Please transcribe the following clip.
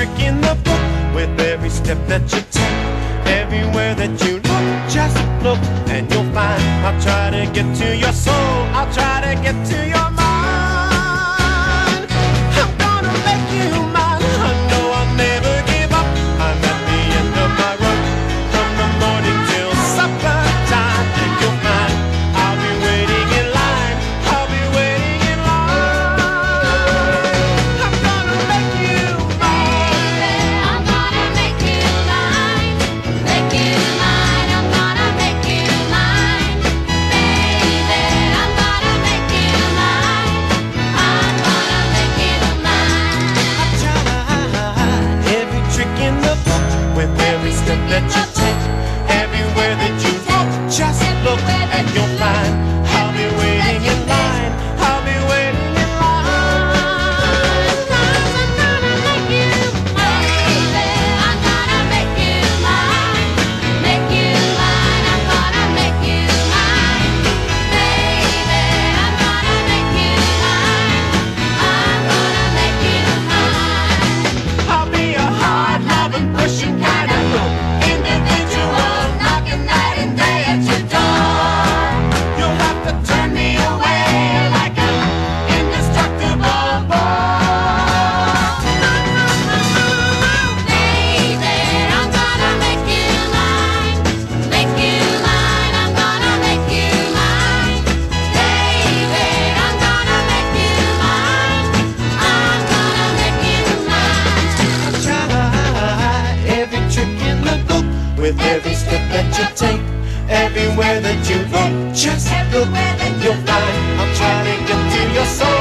trick in the book with every step that you take. Everywhere that you look, just look, and you'll find I'll try to get to your soul. I'll try to get to your like your. you take everywhere that you look. Just everywhere look, that you'll find I'm trying to get to your soul.